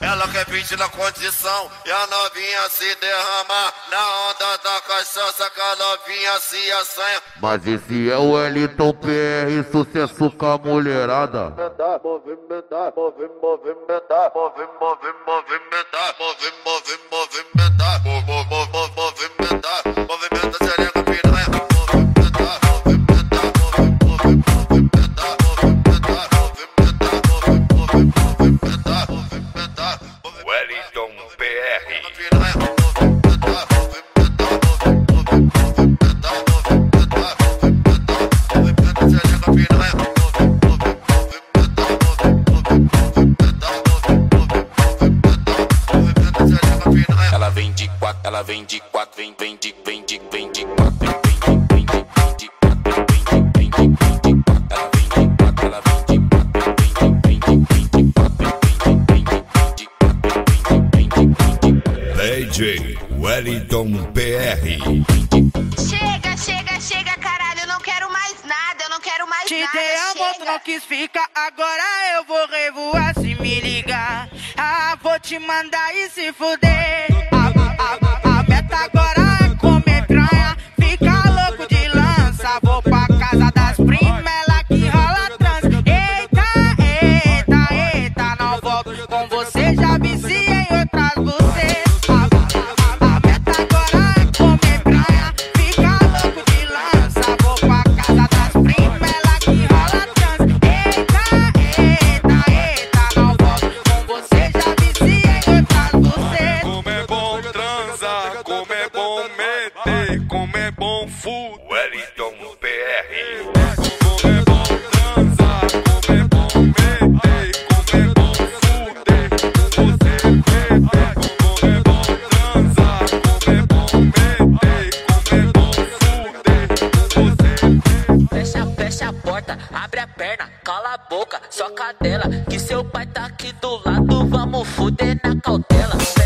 ela, quer pedir na condição e a novinha se derrama na onda da cachaça que a novinha se assanha. Mas esse é o Elton PR, sucesso com a mulherada. Movimentar, movimentar, movimentar, movimentar, movimentar, movimentar, movimentar. vem de quatro, vem, vem de, vem de, vem de quatro, vem, vem de, vem de, vem de quatro, vem de, vem de, vem de quatro, ela vem de quatro, ela vem de quatro, vem de, vem de, vem de quatro, vem de, vem de, vem de quatro, vem de, vem de. DJ Wellington PR. Chega, chega, chega, caralho, eu não quero mais nada, eu não quero mais Te nada. Te dei amor, tu não quis agora eu vou revoar se me ligar. Ah, vou te mandar e se fuder. Você já abre a perna, cala a boca, só cadela. Que seu pai tá aqui do lado, vamos fuder na cautela.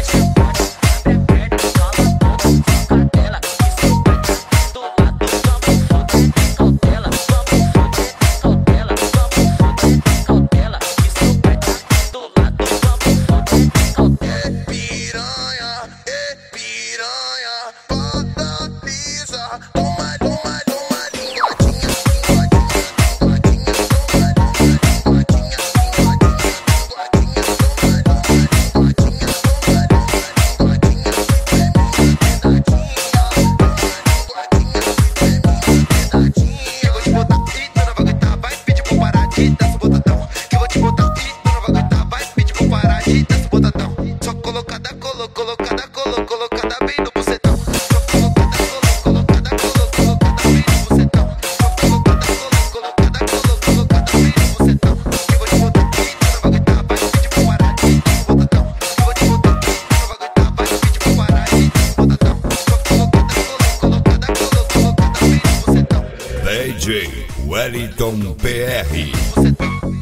Wellington PR.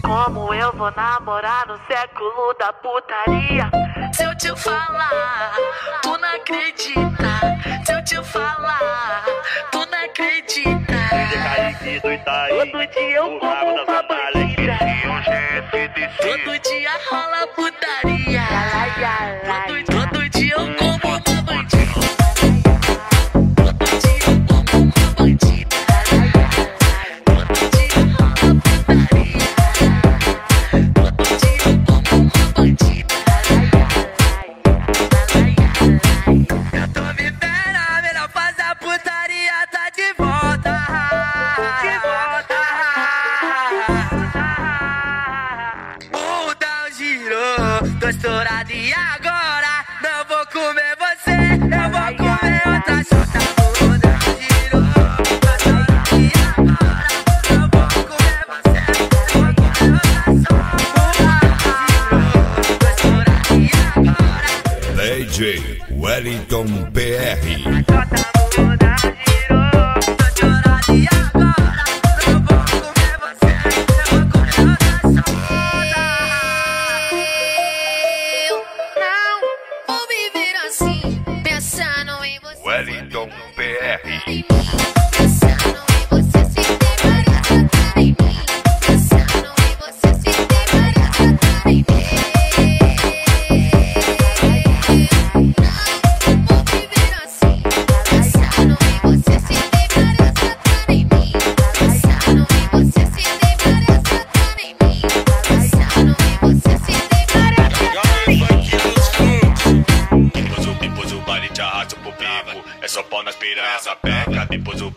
Como eu vou namorar no século da putaria? Se eu te falar, tu não acredita. Se eu te falar, tu não acredita. Todo dia eu como uma bandida. Todo dia rola putaria. DJ Wellington BR.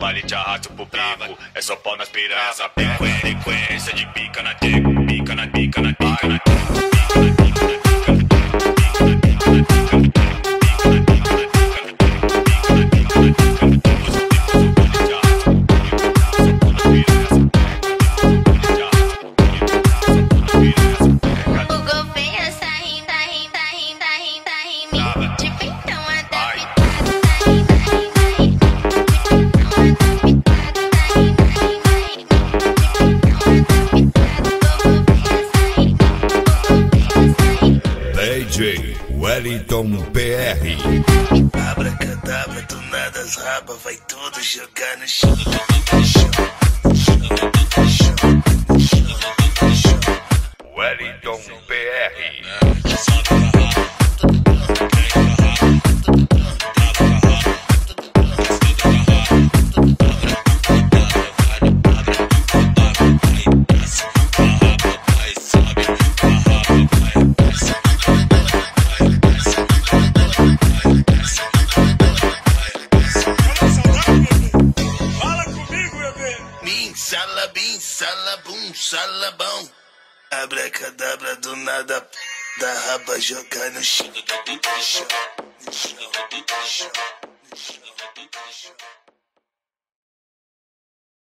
Sapeca. Depois o baile te arrasta pro bico. É só pau nas piranhas, sapeca. Sequência de pica na teca, pica na pica na pica na O Wellington PR. Abracadabra, do nada as rabas, vai tudo jogar no chão. Wellington PR. Salabum, salabão. Abracadabra, do nada da raba jogar no chão.